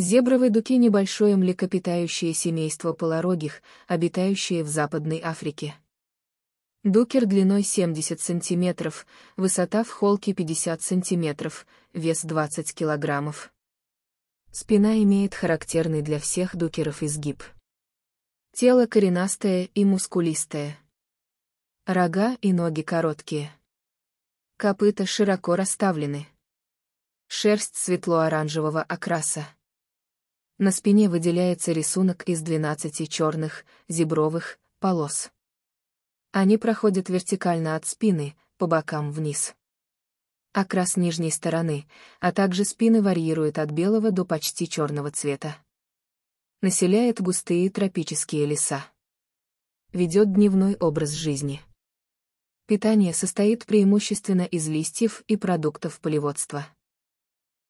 Зебровые дуки – небольшое млекопитающее семейство полорогих, обитающее в Западной Африке. Дукер длиной 70 см, высота в холке 50 см, вес 20 кг. Спина имеет характерный для всех дукеров изгиб. Тело коренастое и мускулистое. Рога и ноги короткие. Копыта широко расставлены. Шерсть светло-оранжевого окраса. На спине выделяется рисунок из 12 черных, зебровых, полос. Они проходят вертикально от спины, по бокам вниз. Окрас нижней стороны, а также спины варьирует от белого до почти черного цвета. Населяет густые тропические леса. Ведет дневной образ жизни. Питание состоит преимущественно из листьев и продуктов полеводства.